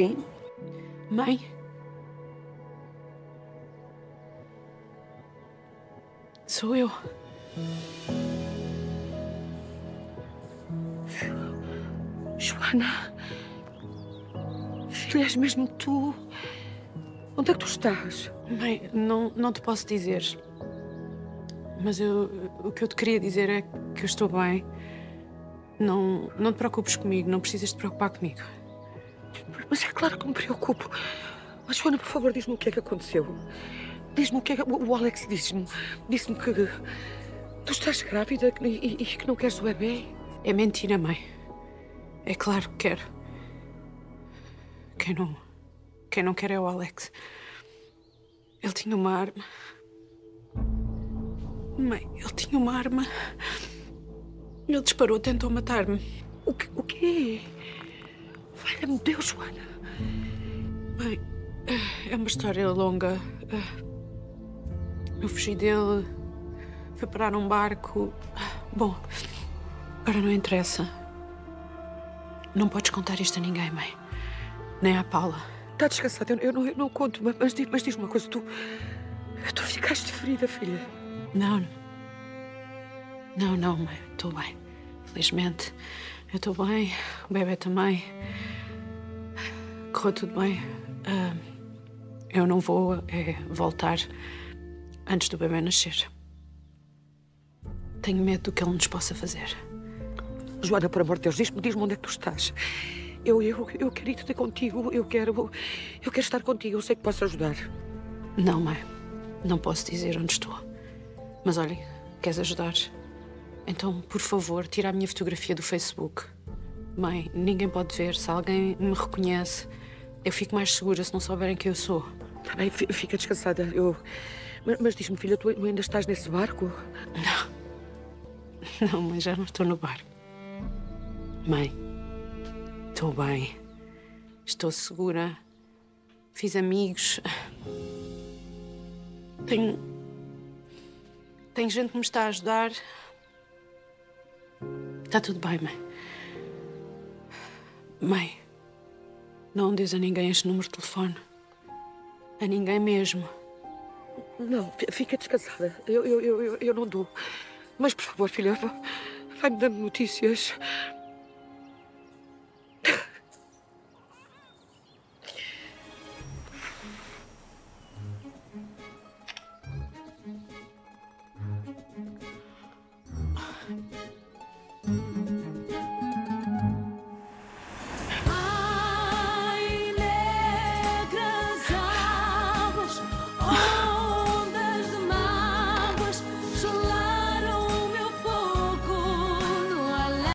Sim? Mãe? Sou eu. Joana. Filha, és mesmo tu. Onde é que tu estás? Mãe, não, não te posso dizer. Mas eu, o que eu te queria dizer é que eu estou bem. Não, não te preocupes comigo, não precisas te preocupar comigo. Mas é claro que me preocupo. Mas, Joana, por favor, diz-me o que é que aconteceu. Diz-me o que é que... O Alex disse-me. Disse-me que tu estás grávida e, e, e que não queres o bebê. É mentira, mãe. É claro que quero. Quem não... Quem não quer é o Alex. Ele tinha uma arma. Mãe, ele tinha uma arma. Ele disparou, tentou matar-me. O, que, o quê? Valha-me Deus, Joana. Mãe, é uma história longa. Eu fugi dele, fui parar num barco. Bom, agora não interessa. Não podes contar isto a ninguém, mãe. Nem à Paula. Está descansada, eu, eu, não, eu não conto, mas, mas, diz, mas diz uma coisa, tu. Tu ficaste ferida, filha. Não. Não, não, mãe. Estou bem. Felizmente. Eu estou bem. O bebê também. Correu tudo bem. Uh, eu não vou é, voltar antes do bebê nascer. Tenho medo do que ele nos possa fazer. Joana, por amor de Deus, diz-me diz onde é que tu estás. Eu, eu, eu quero ir ter contigo. Eu quero. Eu quero estar contigo. Eu sei que posso ajudar. Não, mãe. Não posso dizer onde estou. Mas olha, queres ajudar? Então, por favor, tira a minha fotografia do Facebook. Mãe, ninguém pode ver. Se alguém me reconhece, eu fico mais segura se não souberem quem eu sou. Tá bem, fica descansada. Eu. Mas, mas diz-me, filha, tu ainda estás nesse barco? Não. Não, mãe, já não estou no barco. Mãe, estou bem. Estou segura. Fiz amigos. Tenho. Tenho gente que me está a ajudar. Está tudo bem, mãe. Mãe, não diz a ninguém este número de telefone. A ninguém mesmo. Não, fica descansada. Eu, eu, eu, eu não dou. Mas, por favor, filha, vai-me dando notícias.